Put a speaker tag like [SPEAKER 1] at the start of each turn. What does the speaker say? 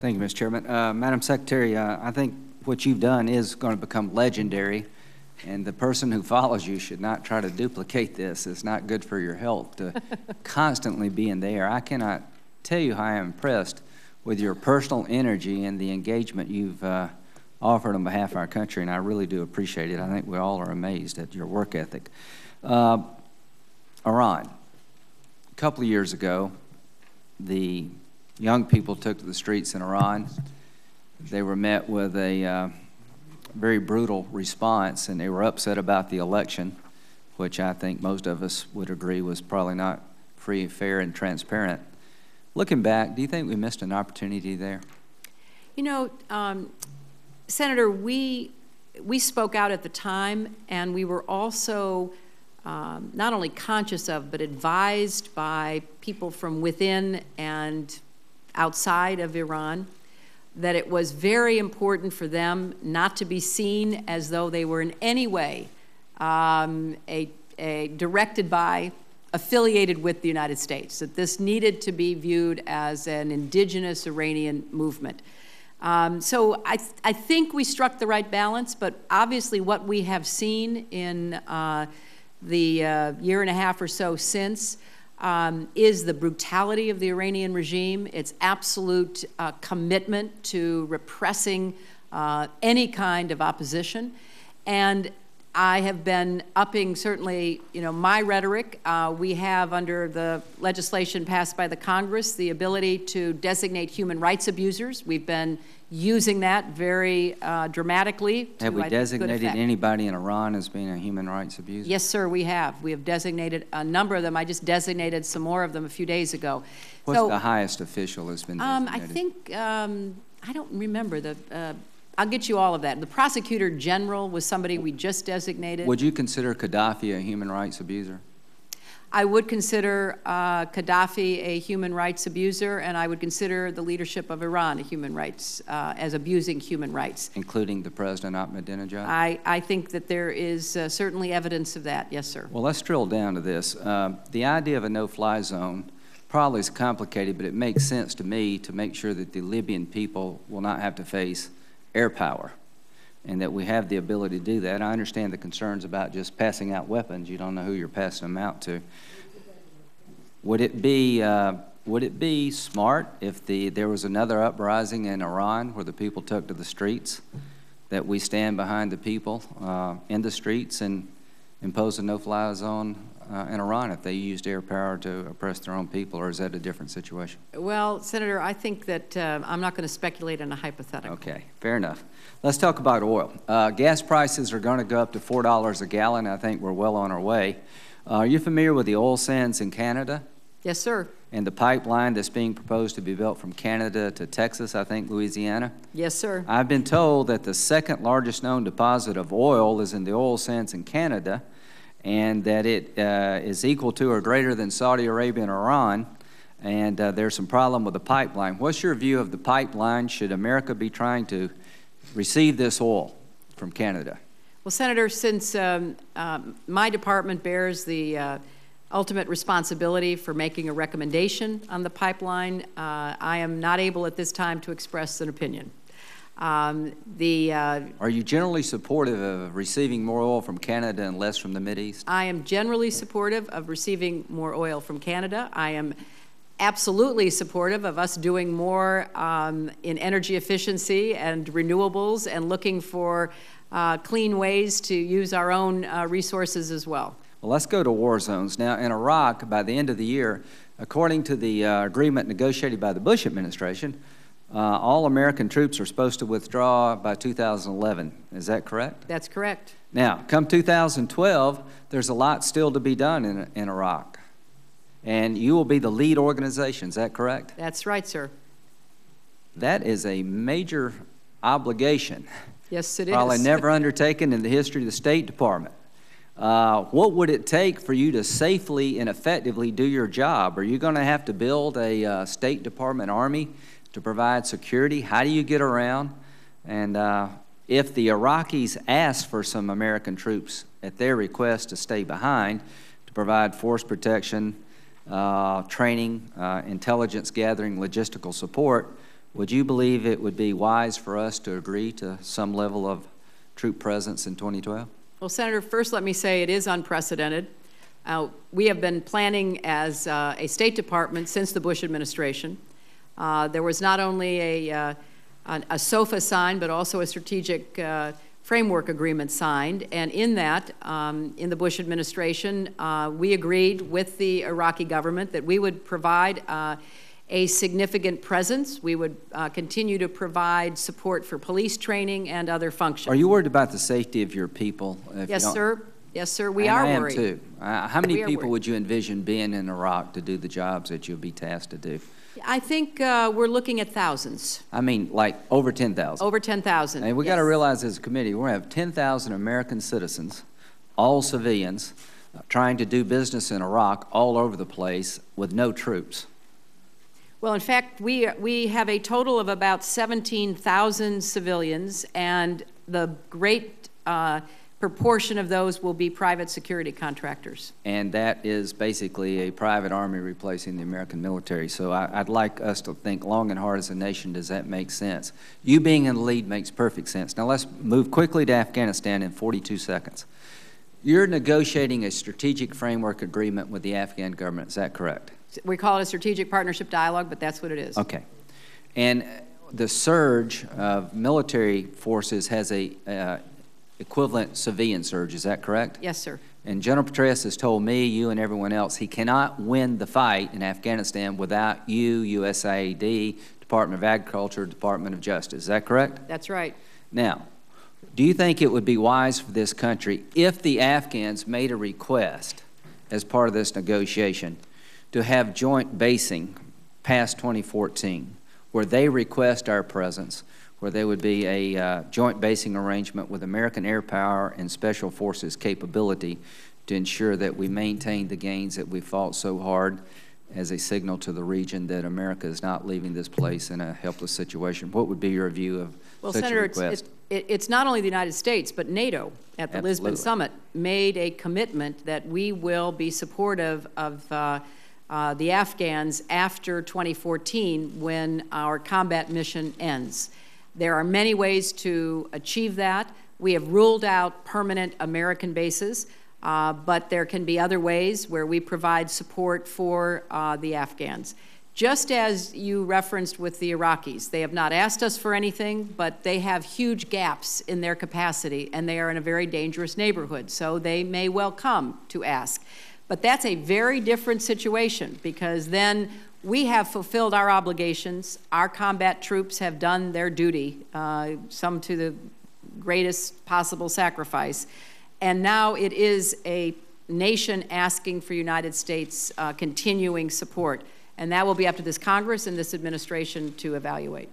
[SPEAKER 1] Thank you, Mr. Chairman. Uh, Madam Secretary, uh, I think what you've done is going to become legendary, and the person who follows you should not try to duplicate this. It's not good for your health to constantly be in the air. I cannot tell you how I am impressed with your personal energy and the engagement you've uh, offered on behalf of our country, and I really do appreciate it. I think we all are amazed at your work ethic. Uh, Iran. A couple of years ago, the young people took to the streets in Iran. They were met with a uh, very brutal response, and they were upset about the election, which I think most of us would agree was probably not free, fair, and transparent. Looking back, do you think we missed an opportunity there?
[SPEAKER 2] You know, um, Senator, we, we spoke out at the time, and we were also um, not only conscious of, but advised by people from within and outside of Iran that it was very important for them not to be seen as though they were in any way um, a, a directed by, affiliated with the United States, that this needed to be viewed as an indigenous Iranian movement. Um, so I, th I think we struck the right balance, but obviously what we have seen in uh, the uh, year and a half or so since um, is the brutality of the Iranian regime, its absolute uh, commitment to repressing uh, any kind of opposition. And I have been upping certainly, you know, my rhetoric. Uh, we have under the legislation passed by the Congress the ability to designate human rights abusers. We've been using that very uh, dramatically.
[SPEAKER 1] Have we
[SPEAKER 2] I think,
[SPEAKER 1] designated
[SPEAKER 2] effect.
[SPEAKER 1] anybody in Iran as being a human rights abuser?
[SPEAKER 2] Yes, sir, we have. We have designated a number of them. I just designated some more of them a few days ago.
[SPEAKER 1] What's
[SPEAKER 2] So,
[SPEAKER 1] the highest official that's been
[SPEAKER 2] um. I think, um, I don't remember the, uh, I'll get you all of that. The prosecutor general was somebody we just designated.
[SPEAKER 1] Would you consider Gaddafi a human rights abuser?
[SPEAKER 2] I would consider uh, Gaddafi a human rights abuser, and I would consider the leadership of Iran a human rights, uh, as abusing human rights.
[SPEAKER 1] including the President Ahmadinejad?
[SPEAKER 2] I, I think that there is uh, certainly evidence of that, yes, sir.
[SPEAKER 1] Well, let's drill down to this. Uh, the idea of a no-fly zone probably is complicated, but it makes sense to me to make sure that the Libyan people will not have to face air power and that we have the ability to do that. I understand the concerns about just passing out weapons. You don't know who you're passing them out to. Would it be, uh, would it be smart if the, there was another uprising in Iran where the people took to the streets, that we stand behind the people uh, in the streets and impose a no-fly zone uh, in Iran if they used air power to oppress their own people, or is that a different situation?
[SPEAKER 2] Well, Senator, I think that uh, I'm not going to speculate on a hypothetical.
[SPEAKER 1] Okay, fair enough. Let's talk about oil. Uh, gas prices are going to go up to $4 a gallon. I think we're well on our way. Uh, are you familiar with the oil sands in Canada
[SPEAKER 2] Yes, sir.
[SPEAKER 1] and the pipeline that's being proposed to be built from Canada to Texas, I think, Louisiana?
[SPEAKER 2] Yes, sir.
[SPEAKER 1] I've been told that the second largest known deposit of oil is in the oil sands in Canada, and that it uh, is equal to or greater than Saudi Arabia and Iran, and uh, there's some problem with the pipeline. What's your view of the pipeline? Should America be trying to receive this oil from Canada?
[SPEAKER 2] Well, Senator, since um, um, my department bears the uh, ultimate responsibility for making a recommendation on the pipeline, uh, I am not able at this time to express an opinion. Um, the, uh,
[SPEAKER 1] Are you generally supportive of receiving more oil from Canada and less from the Mideast?
[SPEAKER 2] I am generally supportive of receiving more oil from Canada. I am absolutely supportive of us doing more um, in energy efficiency and renewables and looking for uh, clean ways to use our own uh, resources as well.
[SPEAKER 1] Well, let's go to war zones. Now, in Iraq, by the end of the year, according to the uh, agreement negotiated by the Bush administration, uh, all American troops are supposed to withdraw by 2011. Is that correct?
[SPEAKER 2] That's correct.
[SPEAKER 1] Now, come 2012, there's a lot still to be done in, in Iraq. And you will be the lead organization. Is that correct?
[SPEAKER 2] That's right, sir.
[SPEAKER 1] That is a major obligation.
[SPEAKER 2] Yes, it is.
[SPEAKER 1] probably never undertaken in the history of the State Department. Uh, what would it take for you to safely and effectively do your job? Are you going to have to build a uh, State Department army to provide security? How do you get around? And uh, if the Iraqis ask for some American troops at their request to stay behind to provide force protection, uh, training, uh, intelligence gathering, logistical support, would you believe it would be wise for us to agree to some level of troop presence in 2012?
[SPEAKER 2] Well, Senator, first let me say it is unprecedented. Uh, we have been planning as uh, a State Department since the Bush administration. Uh, there was not only a, uh, a, SOFA signed, but also a strategic uh, framework agreement signed. And in that, um, in the Bush administration, uh, we agreed with the Iraqi government that we would provide a significant presence. We would uh, continue to provide support for police training and other functions.
[SPEAKER 1] Are you worried about the safety of your people?
[SPEAKER 2] Yes, sir. Yes, sir. We
[SPEAKER 1] and
[SPEAKER 2] are
[SPEAKER 1] I am
[SPEAKER 2] worried.
[SPEAKER 1] too. Uh, how many people
[SPEAKER 2] worried.
[SPEAKER 1] would you envision being in Iraq to do the jobs that you'll be tasked to do?
[SPEAKER 2] I think uh, we're looking at thousands,
[SPEAKER 1] I mean, like over 10,000.
[SPEAKER 2] over 10,000.
[SPEAKER 1] And we got to
[SPEAKER 2] Yes.
[SPEAKER 1] realize as a committee, we're going to have 10,000 American citizens, all civilians, uh, trying to do business in Iraq all over the place with no troops.
[SPEAKER 2] Well, in fact, we, we have a total of about 17,000 civilians, and the great uh, proportion of those will be private security contractors.
[SPEAKER 1] And that is basically a private army replacing the American military. So I, I'd like us to think long and hard as a nation, does that make sense? You being in the lead makes perfect sense. Now let's move quickly to Afghanistan in 42 seconds. You're negotiating a strategic framework agreement with the Afghan government, is that correct?
[SPEAKER 2] We call it a strategic partnership dialogue, but that's what it is.
[SPEAKER 1] Okay. And the surge of military forces has a uh, equivalent civilian surge, is that correct?
[SPEAKER 2] Yes, sir.
[SPEAKER 1] And General Petraeus has told me, you and everyone else, he cannot win the fight in Afghanistan without you, USAID, Department of Agriculture, Department of Justice. Is that correct?
[SPEAKER 2] That's right.
[SPEAKER 1] Now, do you think it would be wise for this country if the Afghans made a request as part of this negotiation to have joint basing past 2014, where they request our presence, where there would be a uh, joint basing arrangement with American Air Power and Special Forces capability to ensure that we maintain the gains that we fought so hard as a signal to the region that America is not leaving this place in a helpless situation? What would be your view of
[SPEAKER 2] Well,
[SPEAKER 1] such
[SPEAKER 2] Senator, it's,
[SPEAKER 1] request?
[SPEAKER 2] it- it- it's not only the United States, but NATO at the Lisbon Summit made a commitment that we will be supportive of uh, uh, the Afghans after 2014 when our combat mission ends. There are many ways to achieve that. We have ruled out permanent American bases, uh, but there can be other ways where we provide support for uh, the Afghans. Just as you referenced with the Iraqis, they have not asked us for anything, but they have huge gaps in their capacity, and they are in a very dangerous neighborhood, so they may well come to ask. But that's a very different situation because then we have fulfilled our obligations. Our combat troops have done their duty, uh, some to the greatest possible sacrifice. And now it is a nation asking for United States uh, continuing support. And that will be up to this Congress and this administration to evaluate.